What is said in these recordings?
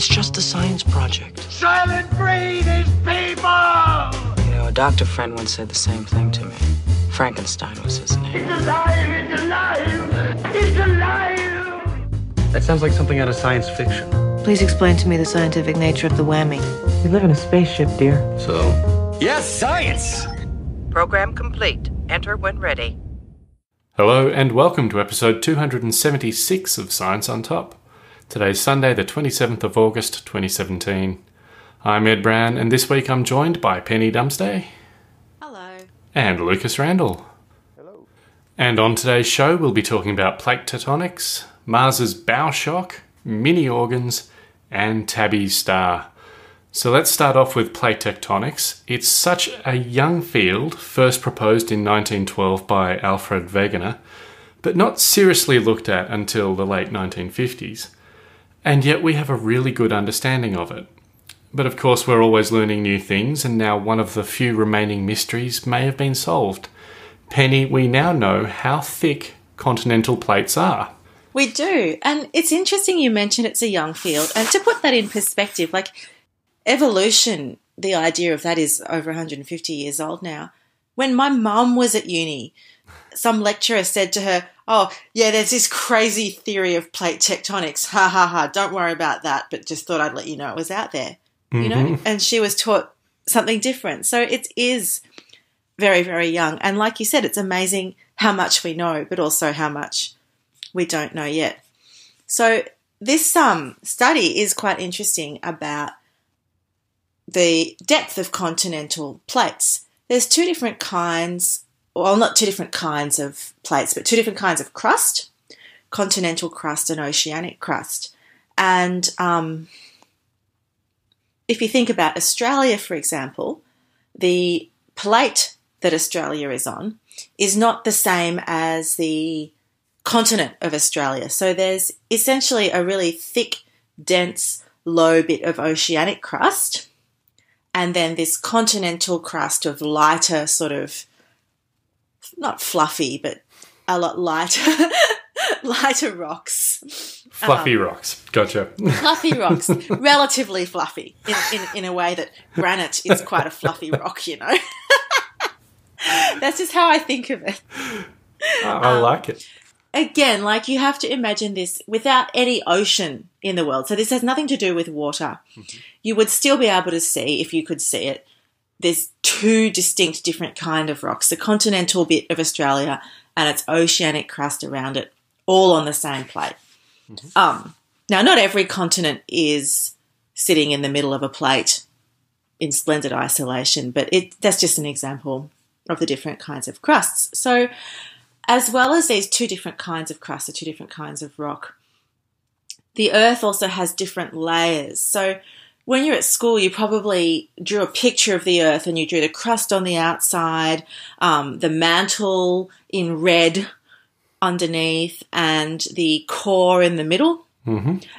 It's just a science project. Soylent Green is people! You know, a doctor friend once said the same thing to me. Frankenstein was his name. It's alive! It's alive! It's alive! That sounds like something out of science fiction. Please explain to me the scientific nature of the whammy. We live in a spaceship, dear. So, yes, science! Program complete. Enter when ready. Hello, and welcome to episode 276 of Science on Top. Today's Sunday, the 27th of August 2017. I'm Ed Brown, and this week I'm joined by Penny Dumsday. Hello. And Lucas Randall. Hello. And on today's show, we'll be talking about plate tectonics, Mars's bow shock, mini organs, and Tabby's star. So let's start off with plate tectonics. It's such a young field, first proposed in 1912 by Alfred Wegener, but not seriously looked at until the late 1950s. And yet we have a really good understanding of it. But of course, we're always learning new things, and now one of the few remaining mysteries may have been solved. Penny, we now know how thick continental plates are. We do. And it's interesting you mentioned it's a young field. And to put that in perspective, like evolution, the idea of that is over 150 years old now. When my mum was at uni, some lecturer said to her, Oh, yeah, there's this crazy theory of plate tectonics. Ha ha ha. Don't worry about that, but just thought I'd let you know it was out there. You know? And she was taught something different. So it is very, very young. And like you said, it's amazing how much we know, but also how much we don't know yet. So this um, study is quite interesting about the depth of continental plates. There's two different kinds, well, not two different kinds of plates, but two different kinds of crust continental crust and oceanic crust. And um, if you think about Australia, for example, the plate that Australia is on is not the same as the continent of Australia. So there's essentially a really thick, dense, low bit of oceanic crust and then this continental crust of lighter, sort of not fluffy, but a lot lighter, lighter rocks. Fluffy um, rocks. Gotcha. Fluffy rocks, relatively fluffy in, in, in a way that granite is quite a fluffy rock, you know. That's just how I think of it. I um, like it. Again, like you have to imagine this without any ocean in the world. So this has nothing to do with water. You would still be able to see, if you could see it, there's two distinct different kind of rocks. The continental bit of Australia and its oceanic crust around it, all on the same plate. Um, now, not every continent is sitting in the middle of a plate in splendid isolation, but it, that's just an example of the different kinds of crusts. So, as well as these two different kinds of crust, or two different kinds of rock, the Earth also has different layers. So, when you're at school, you probably drew a picture of the Earth and you drew the crust on the outside, um, the mantle in red underneath, and the core in the middle.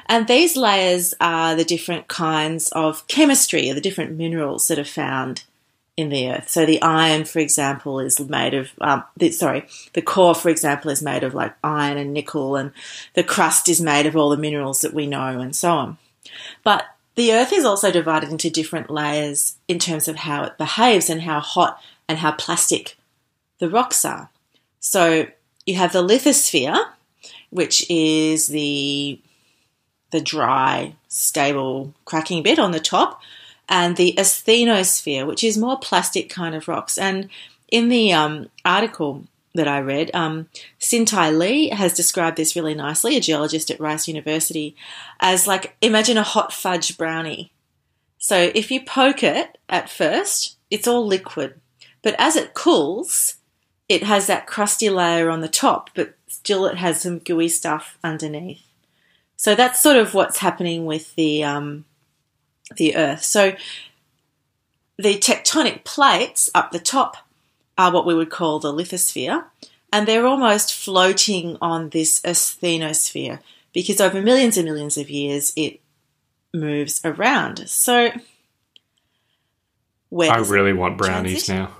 And these layers are the different kinds of chemistry, or the different minerals that are found in the earth. So the iron, for example, is made of, um, the, sorry, the core, for example, is made of like iron and nickel, and the crust is made of all the minerals that we know, and so on. But the earth is also divided into different layers in terms of how it behaves and how hot and how plastic the rocks are. So you have the lithosphere, which is the the dry, stable, cracking bit on the top, and the asthenosphere, which is more plastic kind of rocks. And in the um, article that I read, um, Cin-Ty Lee has described this really nicely, a geologist at Rice University, as like imagine a hot fudge brownie. So if you poke it at first, it's all liquid, but as it cools, it has that crusty layer on the top, but still it has some gooey stuff underneath. So that's sort of what's happening with the um, the Earth. So the tectonic plates up the top are what we would call the lithosphere, and they're almost floating on this asthenosphere because over millions and millions of years it moves around. So where I really want brownies transition? now.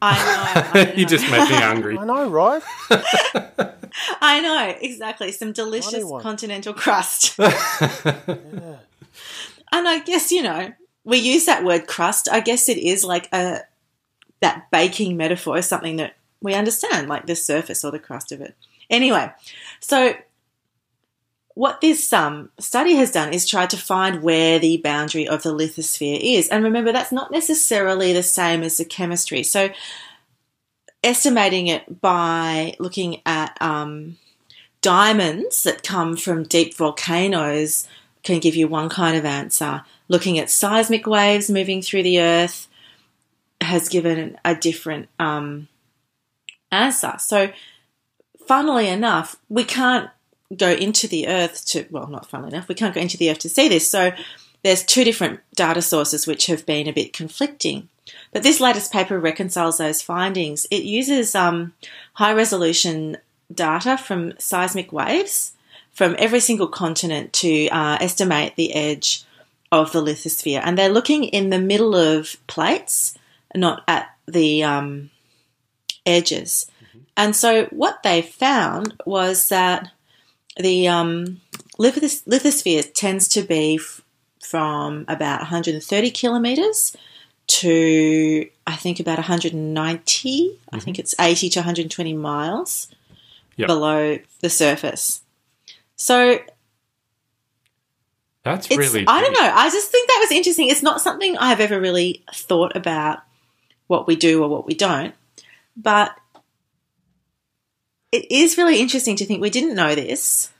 I know. I know. you just made me hungry. I know, right? I know exactly some delicious continental crust. And I guess, you know, we use that word crust. I guess it is like a that baking metaphor is something that we understand, like the surface or the crust of it. Anyway, so what this um, study has done is tried to find where the boundary of the lithosphere is. And remember, that's not necessarily the same as the chemistry. So, estimating it by looking at um, diamonds that come from deep volcanoes can give you one kind of answer. Looking at seismic waves moving through the earth has given a different um, answer. So, funnily enough, we can't go into the earth to, well, not funnily enough, we can't go into the earth to see this. So, there's two different data sources which have been a bit conflicting. But this latest paper reconciles those findings. It uses um, high resolution data from seismic waves from every single continent to uh, estimate the edge of the lithosphere. And they're looking in the middle of plates, not at the um, edges. And so what they found was that the um, lithos- lithosphere tends to be f- from about 130 kilometers to I think about 190. I think it's 80 to 120 miles Yep. below the surface. So That's it's really. I don't know. I just think that was interesting. It's not something I've ever really thought about what we do or what we don't, but it is really interesting to think we didn't know this,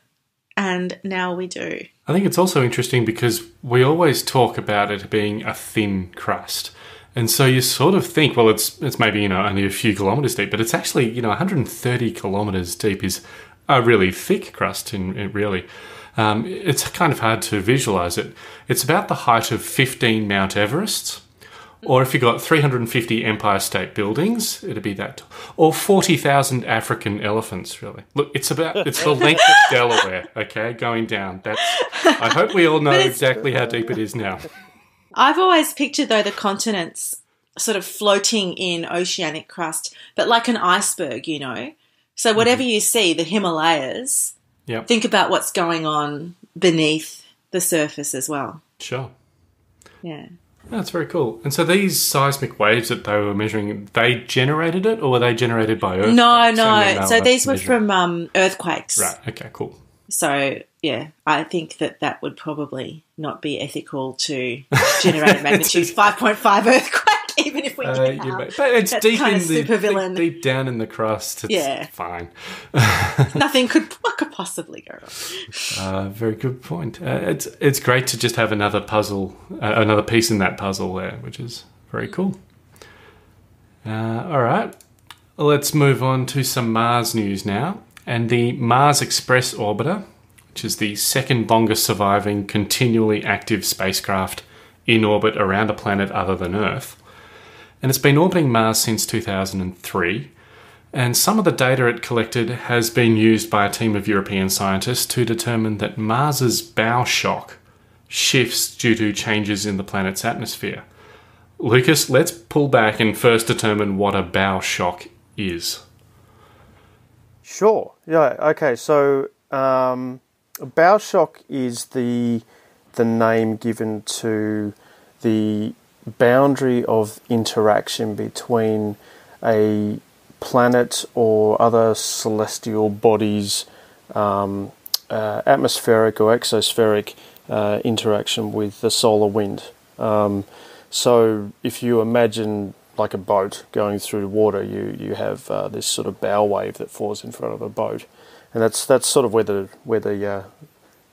and now we do. I think it's also interesting because we always talk about it being a thin crust. And so you sort of think, well, it's it's maybe you know only a few kilometers deep, but it's actually you know 130 kilometers deep is a really thick crust. In it really, um, it's kind of hard to visualize it. It's about the height of 15 Mount Everests, or if you got 350 Empire State Buildings, it'd be that, tall. or 40,000 African elephants. Really, look, it's about it's the length of Delaware. Okay, going down. That's. I hope we all know exactly how deep it is now. I've always pictured though the continents sort of floating in oceanic crust, but like an iceberg, you know. So whatever you see, the Himalayas, Yep. think about what's going on beneath the surface as well. Sure. Yeah. That's very cool. And so these seismic waves that they were measuring, they generated it, or were they generated by Earth? No, no. So these were from um, earthquakes. Right. Okay. Cool. So yeah, I think that that would probably not be ethical to generate a magnitude five point five earthquake, even if we Uh, out. may- but it's That's deep in the supervillain. deep, down in the crust. It's Yeah. fine. Nothing could what could possibly go wrong. Uh, very good point. Uh, it's it's great to just have another puzzle, uh, another piece in that puzzle there, which is very cool. Uh, all right, let's move on to some Mars news now. And the Mars Express orbiter, which is the second longest surviving continually active spacecraft in orbit around a planet other than Earth, and it's been orbiting Mars since 2003 and some of the data it collected has been used by a team of European scientists to determine that Mars's bow shock shifts due to changes in the planet's atmosphere. Lucas, let's pull back and first determine what a bow shock is. Sure. Yeah. Okay. So, um, bow shock is the the name given to the boundary of interaction between a planet or other celestial bodies' um, uh, atmospheric or exospheric uh, interaction with the solar wind. Um, so, if you imagine like a boat going through water, you you have uh, this sort of bow wave that falls in front of a boat, and that's that's sort of where the where the uh,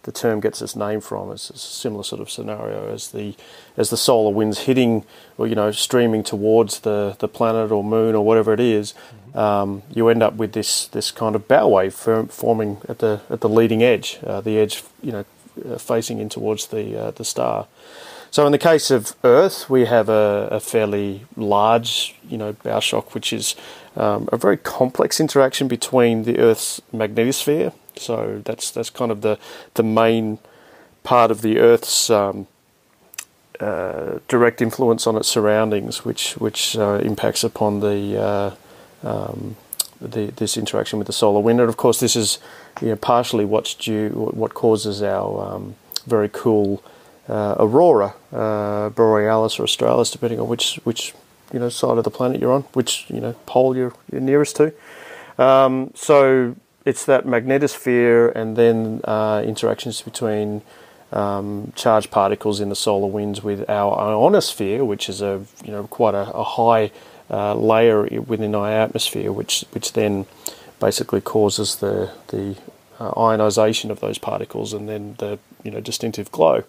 the term gets its name from. It's a similar sort of scenario as the as the solar winds hitting or you know streaming towards the, the planet or moon or whatever it is, um, you end up with this this kind of bow wave form, forming at the at the leading edge, uh, the edge you know uh, facing in towards the uh, the star. So in the case of Earth, we have a, a fairly large, you know, bow shock, which is um, a very complex interaction between the Earth's magnetosphere. So that's that's kind of the the main part of the Earth's um, uh, direct influence on its surroundings, which which uh, impacts upon the, uh, um, the this interaction with the solar wind. And of course, this is you know, partially what's due what causes our um, very cool uh, aurora uh, borealis or australis, depending on which which you know side of the planet you're on, which you know pole you're, you're nearest to. Um, so it's that magnetosphere and then uh, interactions between um, charged particles in the solar winds with our ionosphere, which is a you know quite a, a high uh, layer within our atmosphere, which which then basically causes the the uh, ionization of those particles and then the you know distinctive glow.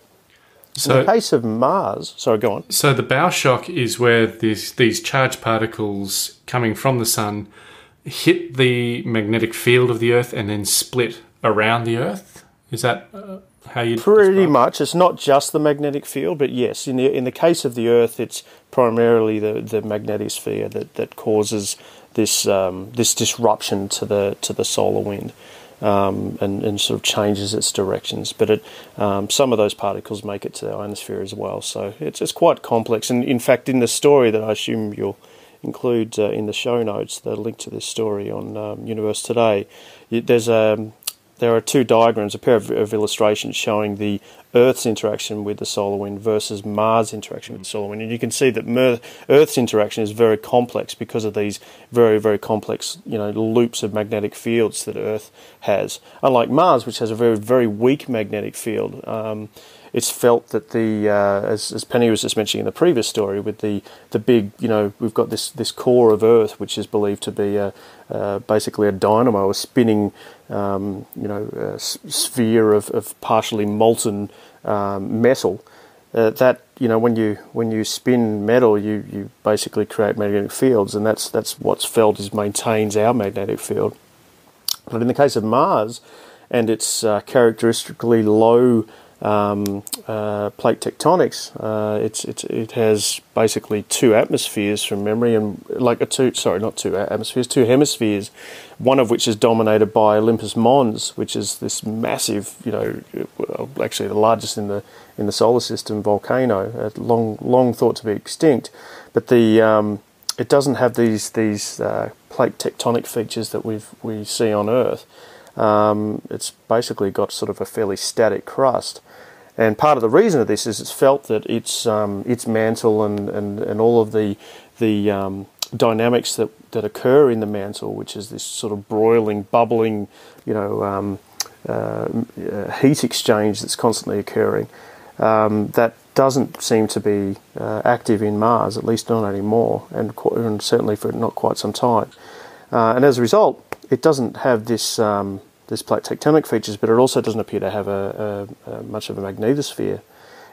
So, in the case of Mars, sorry, go on. So the bow shock is where these these charged particles coming from the sun hit the magnetic field of the Earth and then split around the Earth. Is that uh, how you? Pretty much. It's not just the magnetic field, but yes, in the in the case of the Earth, it's primarily the the magnetosphere that that causes this um, this disruption to the to the solar wind um, and, and sort of changes its directions. But it, um, some of those particles make it to the ionosphere as well. So it's, it's quite complex. And in fact, in the story that I assume you'll include uh, in the show notes, the link to this story on um, Universe Today, there's a there are two diagrams, a pair of, of, illustrations showing the Earth's interaction with the solar wind versus Mars' interaction with the solar wind. And you can see that Mer- Earth's interaction is very complex because of these very, very complex, you know, loops of magnetic fields that Earth has. Unlike Mars, which has a very, very weak magnetic field. Um, it's felt that the uh, as, as Penny was just mentioning in the previous story with the the big you know we've got this this core of Earth which is believed to be a, uh, basically a dynamo, a spinning um, you know uh, sphere of, of partially molten um, metal. Uh, that you know when you when you spin metal, you, you basically create magnetic fields, and that's that's what's felt is maintains our magnetic field. But in the case of Mars, and its uh, characteristically low um, uh, plate tectonics. Uh, it's, it's, it has basically two atmospheres from memory, and like a two sorry, not two atmospheres, two hemispheres. One of which is dominated by Olympus Mons, which is this massive, you know, actually the largest in the in the solar system volcano, long long thought to be extinct, but the um, it doesn't have these these uh, plate tectonic features that we we see on Earth. Um, it's basically got sort of a fairly static crust. And part of the reason of this is it's felt that its um, its mantle and, and, and all of the the um, dynamics that, that occur in the mantle, which is this sort of broiling, bubbling, you know, um, uh, uh heat exchange that's constantly occurring, um, that doesn't seem to be uh, active in Mars, at least not anymore, and, and certainly for not quite some time. Uh, and as a result, it doesn't have this um, this plate tectonic features, but it also doesn't appear to have a, a, a much of a magnetosphere.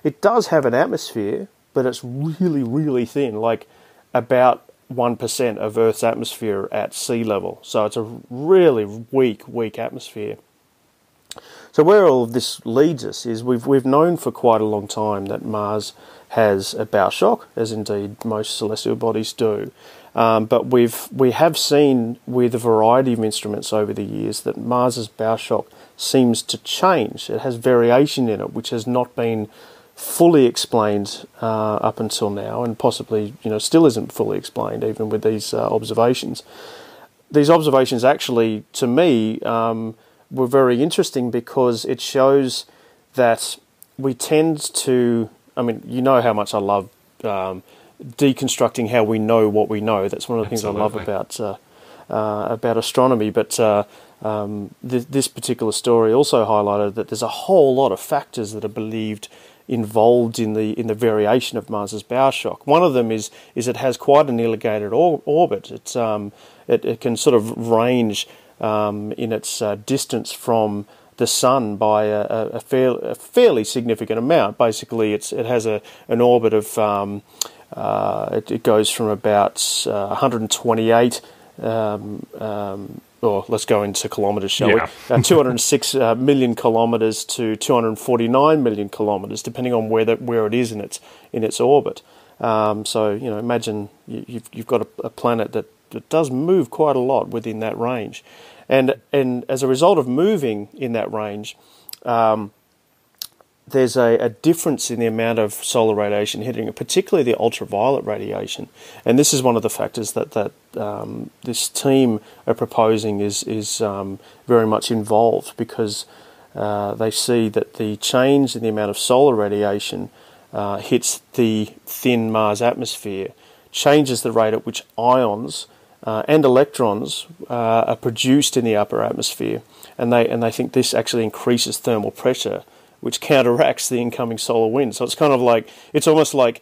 It does have an atmosphere, but it's really, really thin, like about 1% of Earth's atmosphere at sea level. So it's a really weak, weak atmosphere. So where all of this leads us is we've we've known for quite a long time that Mars has a bow shock, as indeed most celestial bodies do. Um, but we've we have seen with a variety of instruments over the years that Mars's bow shock seems to change. It has variation in it, which has not been fully explained uh, up until now, and possibly you know still isn't fully explained even with these uh, observations. These observations actually, to me, um, were very interesting because it shows that we tend to. I mean, you know how much I love. Um, deconstructing how we know what we know. That's one of the things I love about uh, uh, about astronomy. But uh, um, th- this particular story also highlighted that there's a whole lot of factors that are believed involved in the in the variation of Mars's bow shock. One of them is is it has quite an elongated or- orbit. It's um, it, it can sort of range um, in its uh, distance from the sun by a, a, fair, a, fairly significant amount. Basically, it's it has a an orbit of um, it, it, goes from about uh, 128, um, um, or let's go into kilometres, shall yeah. we? Uh, 206 uh, million kilometres to 249 million kilometres, depending on where that where it is in its in its orbit. Um, so you know, imagine you, you've you've got a, a planet that, that does move quite a lot within that range, and and as a result of moving in that range. Um, there's a, a, difference in the amount of solar radiation hitting it, particularly the ultraviolet radiation. And this is one of the factors that, that um, this team are proposing is, is um, very much involved because uh, they see that the change in the amount of solar radiation uh, hits the thin Mars atmosphere changes the rate at which ions uh, and electrons uh, are produced in the upper atmosphere, and they and they think this actually increases thermal pressure, which counteracts the incoming solar wind. So it's kind of like it's almost like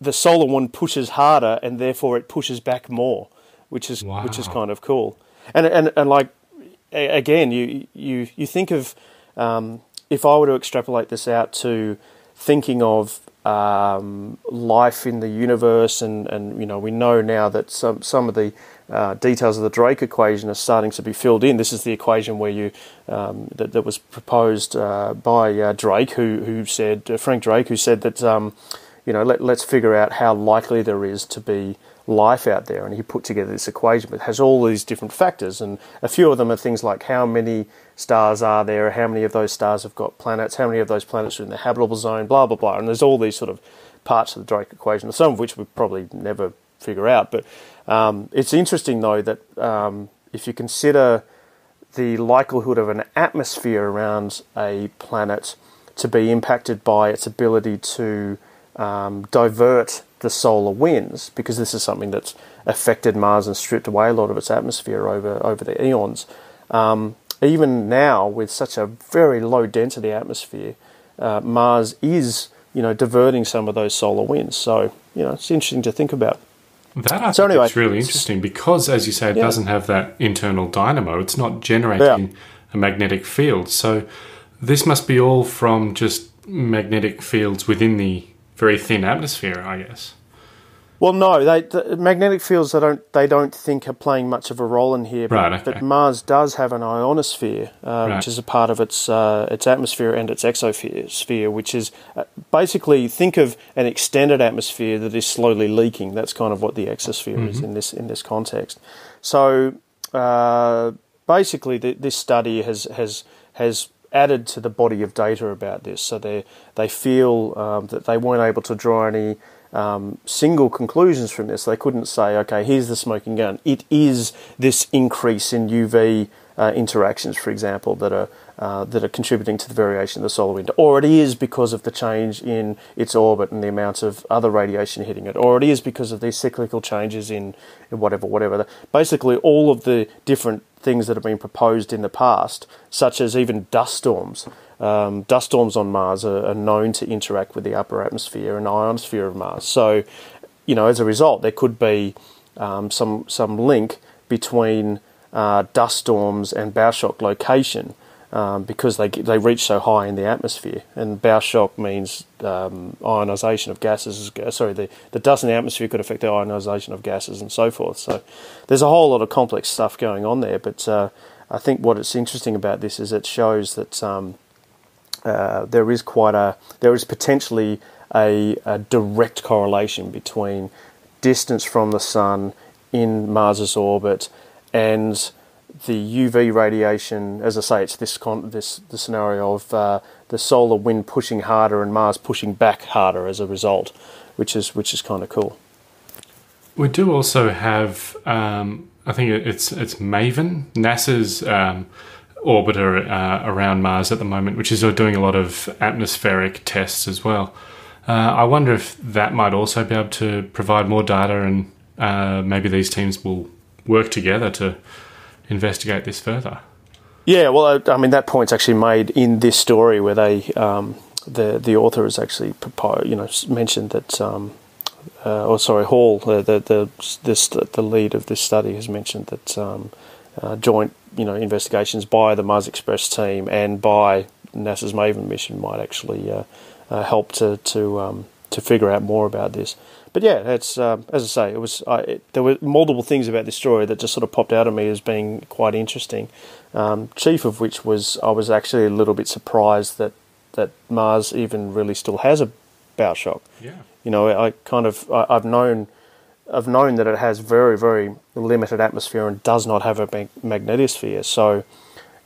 the solar wind pushes harder, and therefore it pushes back more, which is Wow. which is kind of cool. And and and like again, you you you think of um, if I were to extrapolate this out to thinking of um, life in the universe, and, and you know we know now that some some of the uh, details of the Drake equation are starting to be filled in. This is the equation where you um, that, that was proposed uh, by uh, Drake, who who said uh, Frank Drake, who said that um, you know let, let's figure out how likely there is to be life out there, and he put together this equation that has all these different factors, and a few of them are things like how many stars are there, how many of those stars have got planets, how many of those planets are in the habitable zone, blah blah blah, and there's all these sort of parts of the Drake equation, some of which we probably never figure out, but um, it's interesting though that um, if you consider the likelihood of an atmosphere around a planet to be impacted by its ability to um, divert the solar winds, because this is something that's affected Mars and stripped away a lot of its atmosphere over over the eons. Um, even now, with such a very low density atmosphere, uh, Mars is you know diverting some of those solar winds. So you know it's interesting to think about. That I So think anyway, is really interesting because, as you say, it Yeah. doesn't have that internal dynamo. It's not generating a magnetic field. So this must be all from just magnetic fields within the very thin atmosphere, I guess. Well, no, they the magnetic fields. They don't. They don't think are playing much of a role in here. But, Right, okay. but Mars does have an ionosphere, uh, Right. which is a part of its uh, its atmosphere and its exosphere, which is uh, basically think of an extended atmosphere that is slowly leaking. That's kind of what the exosphere is in this in this context. So uh, basically, th- this study has has has added to the body of data about this. So they they feel um, that they weren't able to draw any um, single conclusions from this. They couldn't say, okay, here's the smoking gun. It is this increase in UV uh, interactions, for example, that are uh, that are contributing to the variation of the solar wind, or it is because of the change in its orbit and the amount of other radiation hitting it, or it is because of these cyclical changes in, in whatever, whatever. Basically, all of the different things that have been proposed in the past, such as even dust storms. Um, dust storms on Mars are, are known to interact with the upper atmosphere and ionosphere of Mars. So, you know, as a result, there could be um, some some link between uh, dust storms and bow shock location um, because they they reach so high in the atmosphere. And bow shock means um, ionization of gases. Sorry, the, the dust in the atmosphere could affect the ionization of gases and so forth. So there's a whole lot of complex stuff going on there. But uh, I think what it's interesting about this is it shows that. Um, uh, there is quite a there is potentially a, a direct correlation between distance from the sun in Mars's orbit and the UV radiation. As I say, it's this con- this the scenario of uh, the solar wind pushing harder and Mars pushing back harder as a result, which is which is kind of cool. We do also have, um, I think it's it's Maven, NASA's um, orbiter uh, around Mars at the moment, which is doing a lot of atmospheric tests as well. Uh, I wonder if that might also be able to provide more data, and uh, maybe these teams will work together to investigate this further. Yeah, well, I, I mean that point's actually made in this story where they um, the the author has actually proposed, you know, mentioned that. Um, uh, or sorry, Hall, the the the, this, the lead of this study, has mentioned that um, uh, joint, you know, investigations by the Mars Express team and by NASA's Maven mission might actually uh, uh, help to to um, to figure out more about this. But yeah, it's um, as I say, it was I, it, there were multiple things about this story that just sort of popped out at me as being quite interesting. Um, chief of which was I was actually a little bit surprised that that Mars even really still has a bow shock. Yeah. You know, I kind of I, I've known I've known that it has very very limited atmosphere and does not have a mag- magnetosphere. So,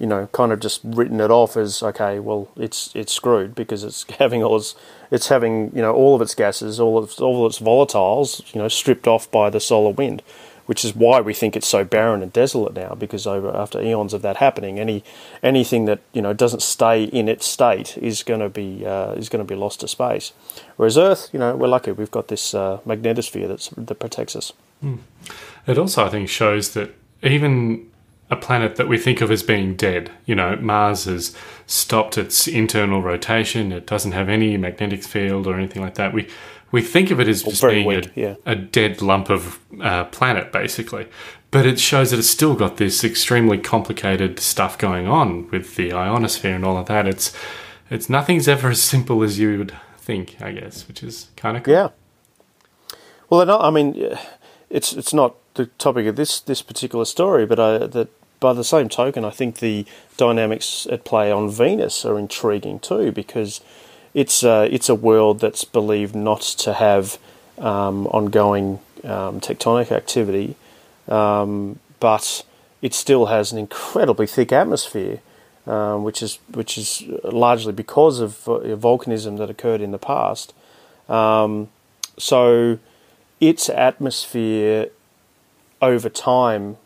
you know, kind of just written it off as okay, well, it's it's screwed because it's having all its it's having you know all of its gases, all of its, all of its volatiles, you know, stripped off by the solar wind. which is why we think it's so barren and desolate now. Because over after eons of that happening, any anything that you know doesn't stay in its state is going to be uh, is going to be lost to space. Whereas Earth, you know, we're lucky we've got this uh, magnetosphere that's, that protects us. It also, I think, shows that even a planet that we think of as being dead, you know, Mars has stopped its internal rotation, it doesn't have any magnetic field or anything like that. We we think of it as just being weak, a, yeah. a dead lump of uh, planet, basically. But it shows that it's still got this extremely complicated stuff going on with the ionosphere and all of that. It's it's nothing's ever as simple as you would think, I guess, which is kind of cool. Yeah. Well, I mean, it's it's not the topic of this this particular story, but I, that by the same token, I think the dynamics at play on Venus are intriguing too, because it's uh, it's a world that's believed not to have um, ongoing um, tectonic activity, um, but it still has an incredibly thick atmosphere, um, which is which is largely because of uh, volcanism that occurred in the past. Um, so its atmosphere over time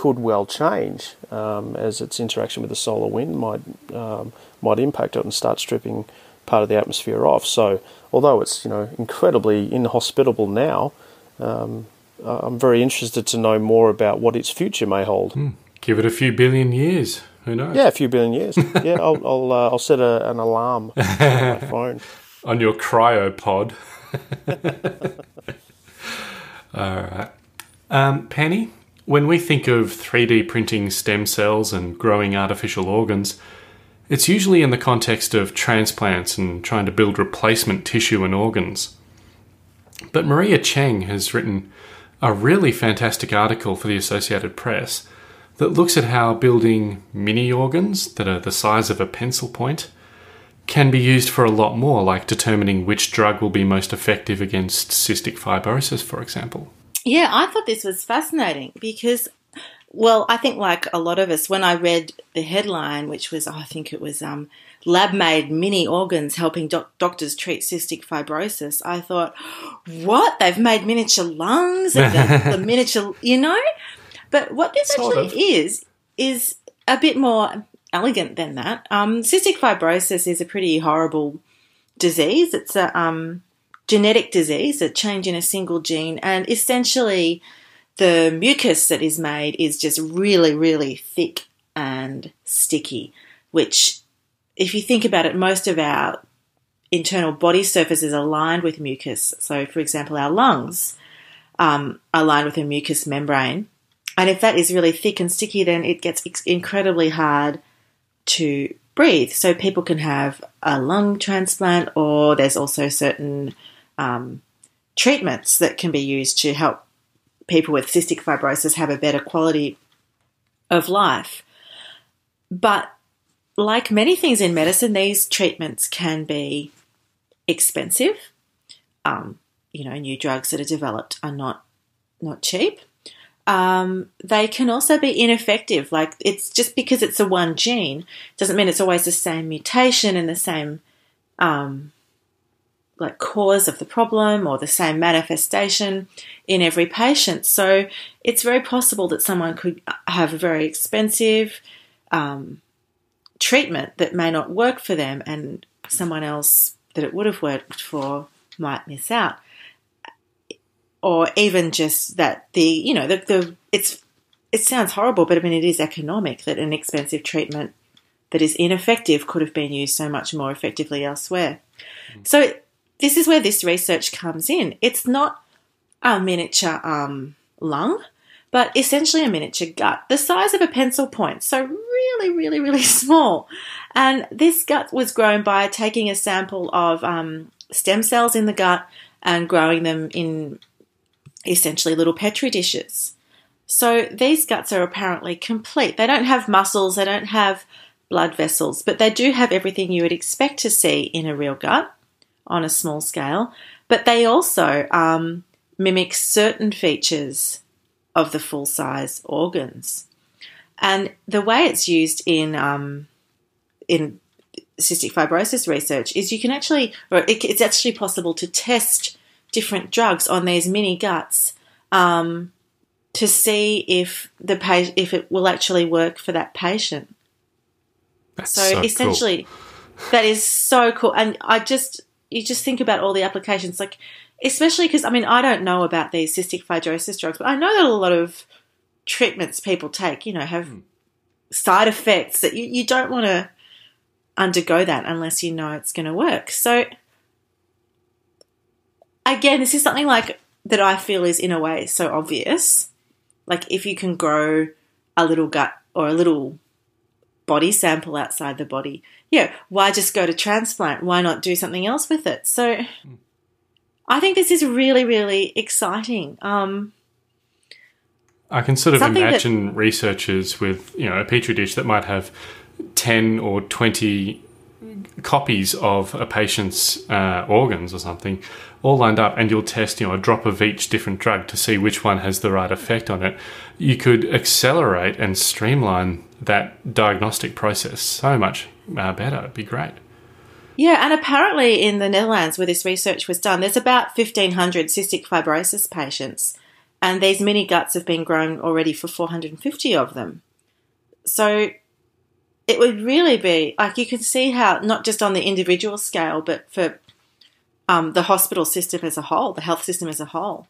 could well change um, as its interaction with the solar wind might um, might impact it and start stripping part of the atmosphere off. So although it's you know incredibly inhospitable now, um, I'm very interested to know more about what its future may hold. Give it a few billion years. Who knows? Yeah, a few billion years. yeah, I'll I'll, uh, I'll set a, an alarm on my phone. on your cryopod. All right. Um, Penny, when we think of 3D printing stem cells and growing artificial organs, it's usually in the context of transplants and trying to build replacement tissue and organs. But Maria Cheng has written a really fantastic article for the Associated Press that looks at how building mini organs that are the size of a pencil point can be used for a lot more, like determining which drug will be most effective against cystic fibrosis, for example. Yeah, I thought this was fascinating because, well, I think like a lot of us, when I read the headline, which was, oh, I think it was um, lab made mini organs helping doc- doctors treat cystic fibrosis, I thought, what? They've made miniature lungs and the, the miniature, you know? But what this Sort actually of. is, is a bit more elegant than that. Um, cystic fibrosis is a pretty horrible disease. It's a um, genetic disease, a change in a single gene, and essentially the mucus that is made is just really, really thick and sticky, which, if you think about it, most of our internal body surfaces are lined with mucus. So, for example, our lungs um, are lined with a mucus membrane. And if that is really thick and sticky, then it gets incredibly hard to breathe. So people can have a lung transplant, or there's also certain um, treatments that can be used to help people with cystic fibrosis have a better quality of life. But like many things in medicine, these treatments can be expensive. Um, you know, new drugs that are developed are not not cheap. Um, they can also be ineffective. Like it's just because it's a one gene doesn't mean it's always the same mutation and the same um, like cause of the problem or the same manifestation in every patient. So it's very possible that someone could have a very expensive um, treatment that may not work for them, and someone else that it would have worked for might miss out. Or even just that the you know the, the it's it sounds horrible, but I mean it is economic that an expensive treatment that is ineffective could have been used so much more effectively elsewhere. So this is where this research comes in. It's not a miniature um, lung, but essentially a miniature gut, the size of a pencil point. So really, really, really small. And this gut was grown by taking a sample of um, stem cells in the gut and growing them in essentially little petri dishes. So these guts are apparently complete. They don't have muscles, they don't have blood vessels, but they do have everything you would expect to see in a real gut on a small scale. But they also um, mimic certain features of the full size organs. And the way it's used in um, in cystic fibrosis research is you can actually, or it, it's actually possible to test different drugs on these mini guts um, to see if the pa- if it will actually work for that patient. That's So, so cool. essentially, that is so cool. And I just you just think about all the applications, like especially because I mean I don't know about these cystic fibrosis drugs, but I know that a lot of treatments people take, you know, have hmm. side effects that you, you don't want to undergo that unless you know it's going to work. So again, this is something like that I feel is in a way so obvious. Like if you can grow a little gut or a little body sample outside the body, yeah, why just go to transplant? Why not do something else with it? So I think this is really, really exciting. Um, I can sort of Something that- imagine researchers with you know a petri dish that might have ten or twenty copies of a patient's uh, organs or something all lined up, and you'll test you know a drop of each different drug to see which one has the right effect on it. You could accelerate and streamline that diagnostic process so much uh, better. It'd be great. Yeah, and apparently in the Netherlands, where this research was done, there's about 1,500 cystic fibrosis patients, and these mini guts have been grown already for 450 of them. So it would really be like you can see how, not just on the individual scale, but for um, the hospital system as a whole, the health system as a whole.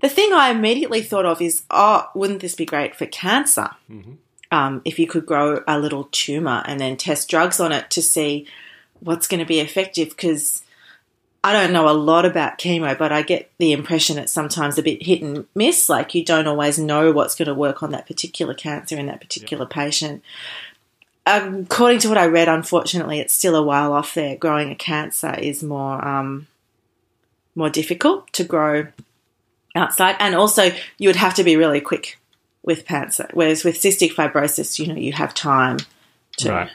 The thing I immediately thought of is, oh, wouldn't this be great for cancer? Um, if you could grow a little tumor and then test drugs on it to see what's going to be effective because I don't know a lot about chemo, but I get the impression it's sometimes a bit hit and miss. Like you don't always know what's going to work on that particular cancer in that particular patient. Um, according to what I read, unfortunately, it's still a while off there. Growing a cancer is more um, more difficult to grow outside, and also you would have to be really quick with cancer. Whereas with cystic fibrosis, you know, you have time to Right.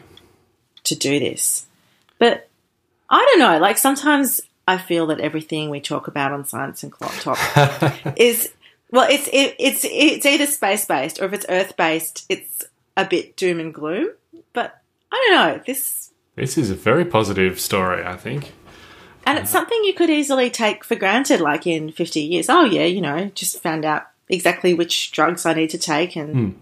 to do this. But I don't know. Like sometimes I feel that everything we talk about on Science and Clock Talk is well, it's it, it's it's either space based or if it's Earth based, it's a bit doom and gloom. But I don't know this, This is a very positive story, I think. and it's something you could easily take for granted. Like in fifty years, oh yeah, you know, just found out exactly which drugs I need to take, and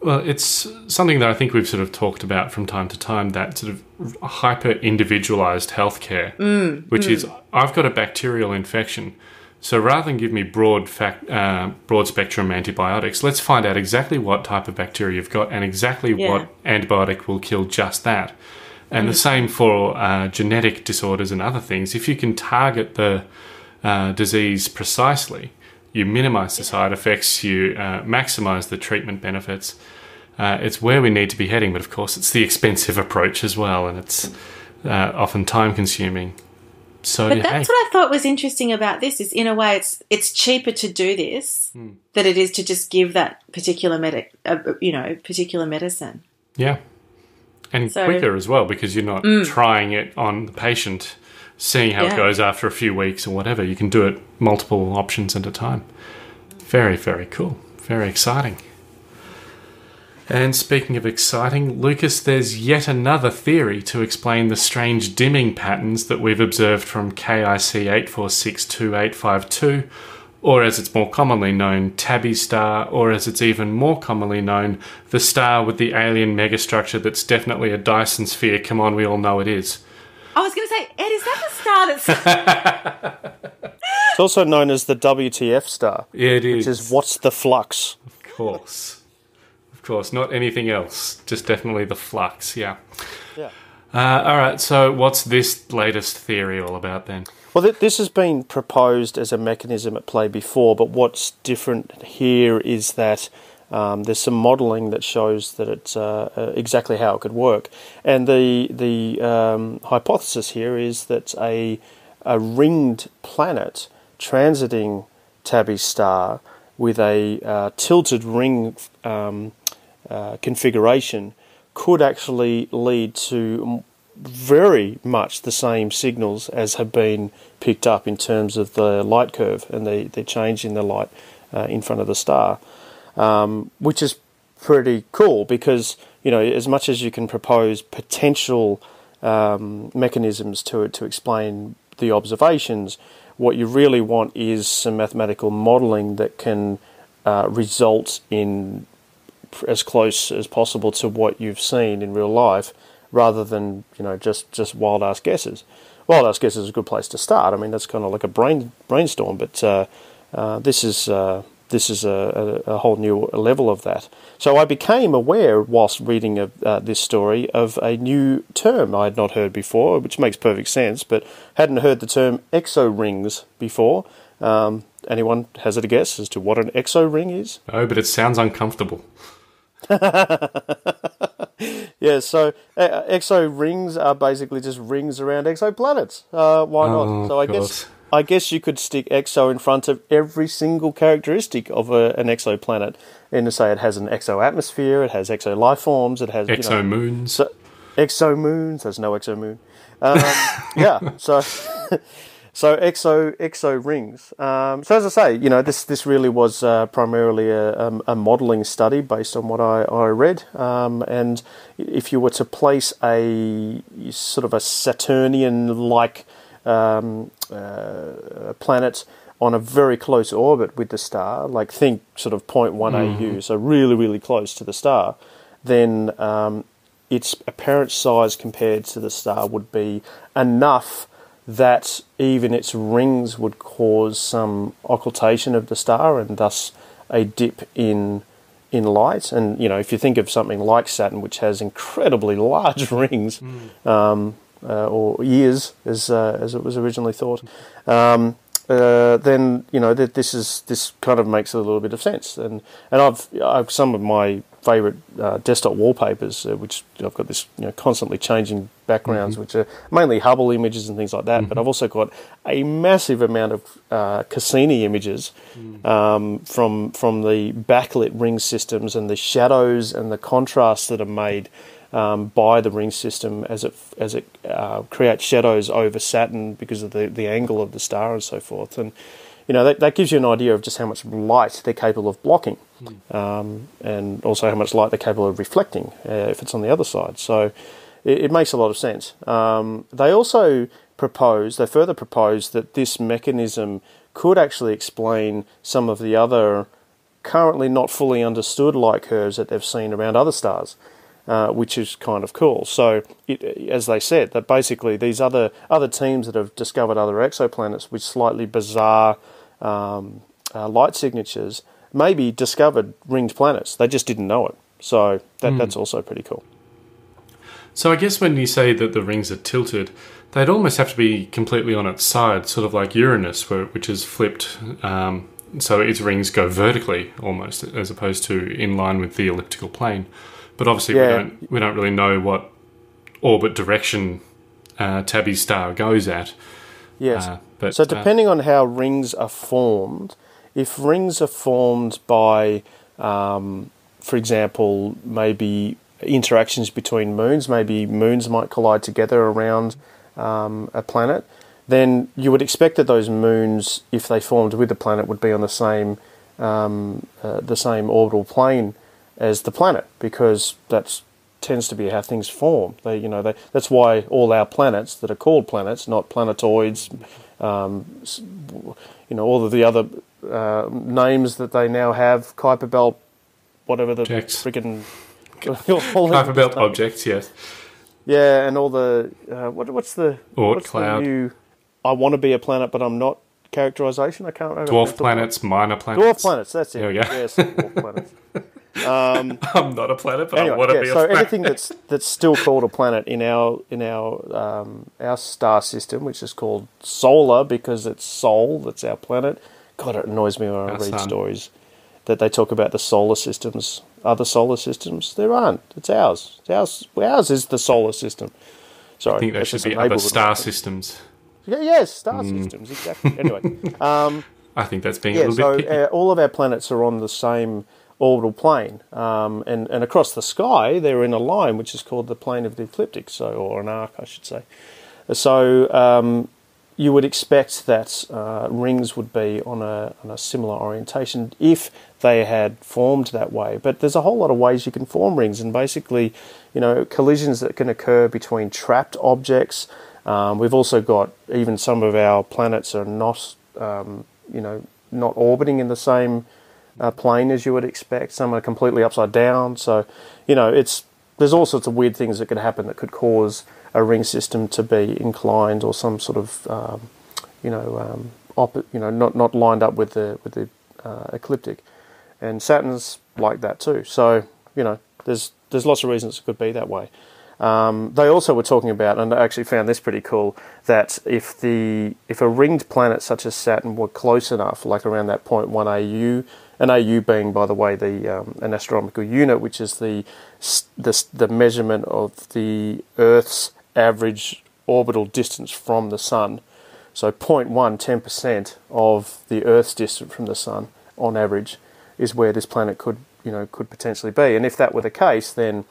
Well, it's something that I think we've sort of talked about from time to time that sort of hyper individualized healthcare, which is I've got a bacterial infection. So rather than give me broad fact, uh, broad spectrum antibiotics, let's find out exactly what type of bacteria you've got and exactly Yeah. what antibiotic will kill just that. And the same for uh, genetic disorders and other things. If you can target the uh, disease precisely, you minimize the side effects, you uh, maximize the treatment benefits. Uh, it's where we need to be heading, but of course, it's the expensive approach as well, and it's uh, often time consuming. So, But yeah, that's hey, what I thought was interesting about this is in a way it's it's cheaper to do this than it is to just give that particular medic uh, you know particular medicine. yeah, and So- Mm. quicker as well because you're not trying it on the patient, seeing how it goes after a few weeks or whatever. You can do it multiple options at a time. Very, very cool. Very exciting. And speaking of exciting, Lucas, there's yet another theory to explain the strange dimming patterns that we've observed from KIC 8462852, or as it's more commonly known, Tabby Star, or as it's even more commonly known, the star with the alien megastructure that's definitely a Dyson sphere. Come on, we all know it is. I was going to say, Ed, is that the star that's It's also known as the WTF star, Yeah, It is. which is what's the flux? Of course. Of course, not anything else. Just definitely the flux, yeah. Yeah. Uh, all right, so what's this latest theory all about then? Well, th- this has been proposed as a mechanism at play before, but what's different here is that um, there's some modelling that shows that it's uh, uh, exactly how it could work, and the the um, hypothesis here is that a a ringed planet transiting Tabby's star with a uh, tilted ring um, uh, configuration could actually lead to very much the same signals as have been picked up in terms of the light curve and the, the change in the light uh, in front of the star, um, which is pretty cool because, you know, as much as you can propose potential um, mechanisms to, it to explain the observations, what you really want is some mathematical modelling that can uh, result in as close as possible to what you've seen in real life, rather than you know just just wild ass guesses. Wild ass guesses is a good place to start. I mean, that's kind of like a brain brainstorm, but uh, uh, this is uh, this is a, a, a whole new level of that. So I became aware, whilst reading of, uh, this story, of a new term I had not heard before, which makes perfect sense, but hadn't heard the term exo rings before. Um, anyone has it a guess as to what an exo ring is? No, but it sounds uncomfortable. Yeah, so uh, exo rings are basically just rings around exoplanets. Uh, why Oh, not? So I God. guess I guess you could stick exo in front of every single characteristic of a, an exoplanet, and to say it has an exo atmosphere, it has exo life forms, it has you know, Exo moons. so, exo moons. There's no exo moon. Um, yeah. So so exo exo rings. Um, so as I say, you know, this this really was uh, primarily a, a, a modelling study based on what I, I read. Um, and if you were to place a sort of a Saturnian like um, uh, planet on a very close orbit with the star, like think sort of 0.1 AU, so really really close to the star, then um, its apparent size compared to the star would be enough that even its rings would cause some occultation of the star and thus a dip in in light. And you know, if you think of something like Saturn, which has incredibly large rings, um, uh, or years, as uh, as it was originally thought. Um, uh, then you know that this is this kind of makes a little bit of sense, and and I've I've some of my favourite uh, desktop wallpapers, uh, which I've got this you know constantly changing backgrounds, which are mainly Hubble images and things like that. But I've also got a massive amount of uh, Cassini images um, from from the backlit ring systems and the shadows and the contrasts that are made um, by the ring system as it as it uh, creates shadows over Saturn because of the, the angle of the star and so forth. And you know that, that gives you an idea of just how much light they're capable of blocking, um, and also how much light they're capable of reflecting uh, if it's on the other side. So it, it makes a lot of sense. Um, they also propose, they further propose that this mechanism could actually explain some of the other currently not fully understood light curves that they've seen around other stars, uh, which is kind of cool. So, it, as they said, that basically these other other teams that have discovered other exoplanets with slightly bizarre um, uh, light signatures maybe discovered ringed planets. They just didn't know it. So that, that's also pretty cool. So I guess when you say that the rings are tilted, they'd almost have to be completely on its side, sort of like Uranus, where, which is flipped. Um, so its rings go vertically almost, as opposed to in line with the elliptical plane. But obviously, Yeah. we don't we don't really know what orbit direction uh, Tabby's star goes at. Yes. Uh, but so uh, depending on how rings are formed, if rings are formed by, um, for example, maybe interactions between moons, maybe moons might collide together around um, a planet, then you would expect that those moons, if they formed with the planet, would be on the same um, uh, the same orbital plane as the planet, because that tends to be how things form. They, you know, they, that's why all our planets that are called planets, not planetoids, um, you know, all of the other uh, names that they now have, Kuiper Belt, whatever the freaking Kuiper belt objects, yes. yeah, and all the uh, what, what's the Oort what's cloud. the new? I want to be a planet, but I'm not. Characterization. I can't remember. Dwarf planets, minor planets. Dwarf planets. That's it. There we go. Yes, dwarf planets. I'm not a planet, but I want to yeah, be a so planet. anything that's that's still called a planet in our in our um, our star system, which is called solar because it's Sol. That's our planet. God, it annoys me when I Our read sun. stories that they talk about the solar systems, other solar systems. There aren't. It's ours. It's ours. Ours is the solar system. Sorry, I think there should be other star systems. Yeah, yes, star Hmm. systems exactly. Anyway, um, I think that's being a yeah. little So bit picky. uh, all of our planets are on the same orbital plane, um, and and across the sky they're in a line which is called the plane of the ecliptic, so or an arc, I should say. So um, you would expect that uh, rings would be on a on a similar orientation if they had formed that way. But there's a whole lot of ways you can form rings, and basically, you know, collisions that can occur between trapped objects. Um, we've also got even some of our planets are not, um, you know, not orbiting in the same uh, plane as you would expect. Some are completely upside down. So, you know, it's there's all sorts of weird things that could happen that could cause a ring system to be inclined or some sort of, um, you know, um, op- you know, not not lined up with the with the uh, ecliptic. And Saturn's like that too. So, you know, there's there's lots of reasons it could be that way. Um, they also were talking about, and I actually found this pretty cool, that if the if a ringed planet such as Saturn were close enough, like around that 0.1 AU, an AU being, by the way, the um, an astronomical unit, which is the, the the measurement of the Earth's average orbital distance from the Sun. So 0.1, 10% of the Earth's distance from the Sun, on average, is where this planet could you know could potentially be. And if that were the case, then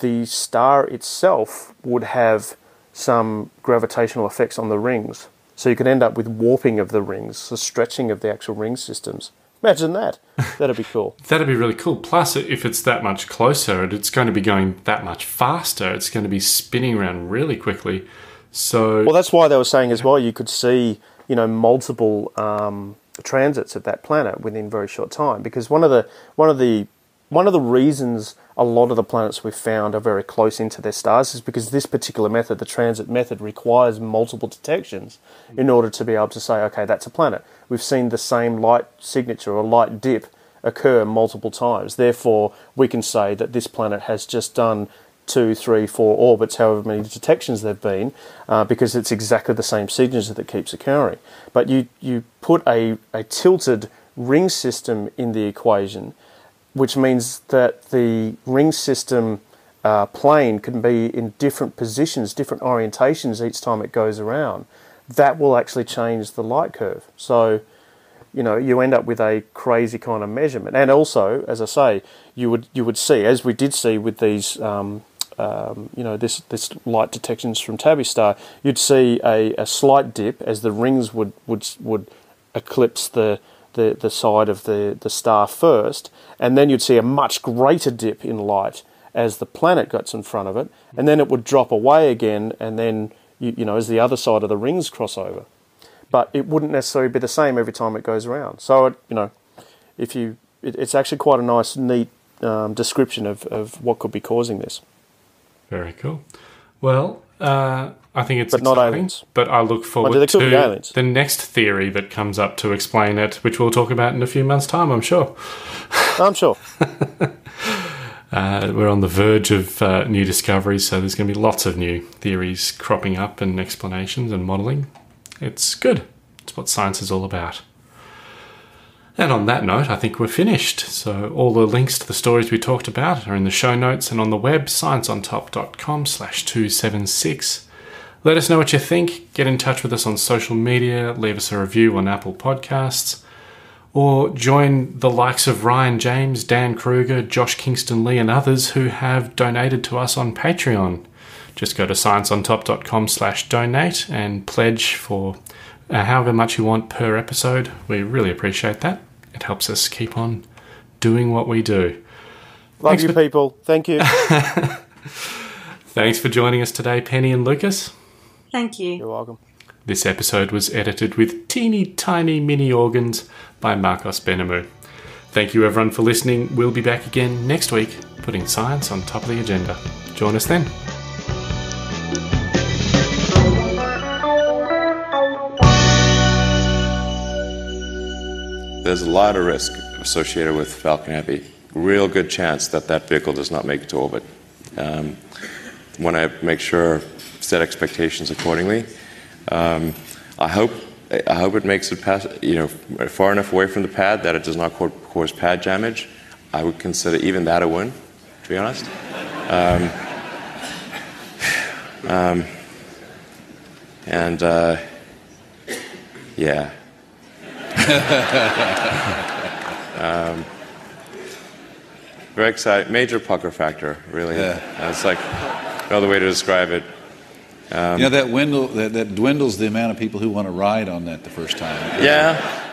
the star itself would have some gravitational effects on the rings. So you could end up with warping of the rings, the stretching of the actual ring systems. Imagine that. That'd be cool. That'd be really cool. Plus, if it's that much closer, it's going to be going that much faster. It's going to be spinning around really quickly. So, well, that's why they were saying as well. You could see, you know, multiple um, transits of that planet within very short time. Because one of the one of the one of the reasons a lot of the planets we've found are very close into their stars is because this particular method, the transit method, requires multiple detections in order to be able to say, okay, that's a planet. We've seen the same light signature or light dip occur multiple times. Therefore, we can say that this planet has just done two, three, four orbits, however many detections there've been, uh, because it's exactly the same signature that keeps occurring. But you, you put a, a tilted ring system in the equation which means that the ring system uh, plane can be in different positions, different orientations each time it goes around. That will actually change the light curve. So, you know, you end up with a crazy kind of measurement. And also, as I say, you would you would see, as we did see with these, um, um, you know, this this light detections from Tabby Star, you'd see a, a slight dip as the rings would would would eclipse the the, the side of the, the star first, and then you'd see a much greater dip in light as the planet gets in front of it, and then it would drop away again, and then you, you know as the other side of the rings cross over. But it wouldn't necessarily be the same every time it goes around. So it, you know, if you, it, it's actually quite a nice, neat um, description of, of what could be causing this. Very cool. Well, uh, I think it's but not aliens. But I look forward be to aliens. the next theory that comes up to explain it, which we'll talk about in a few months' time. I'm sure. I'm sure. Uh, we're on the verge of uh, new discoveries, so there's going to be lots of new theories cropping up and explanations and modelling. It's good. It's what science is all about. And on that note, I think we're finished. So all the links to the stories we talked about are in the show notes and on the web, scienceontop.com slash 276. Let us know what you think. Get in touch with us on social media, leave us a review on Apple Podcasts, or join the likes of Ryan James, Dan Kruger, Josh Kingston Lee, and others who have donated to us on Patreon. Just go to scienceontop.com slash donate and pledge for uh, however much you want per episode. We really appreciate that. It helps us keep on doing what we do. Love Thanks you, for- people. Thank you. Thanks for joining us today, Penny and Lucas. Thank you. You're welcome. This episode was edited with teeny tiny mini organs by Marcos Benamou. Thank you everyone for listening. We'll be back again next week, putting science on top of the agenda. Join us then. There's a lot of risk associated with Falcon Heavy. Real good chance that that vehicle does not make it to orbit. Um, want to make sure set expectations accordingly. Um, I hope I hope it makes it pass, you know, far enough away from the pad that it does not co- cause pad damage. I would consider even that a win, to be honest. Um, um, and uh, yeah. um, very excited. Major pucker factor, really. Yeah. It's like no other way to describe it. Um, you know that, dwindle, that, that dwindles the amount of people who want to ride on that the first time. yeah,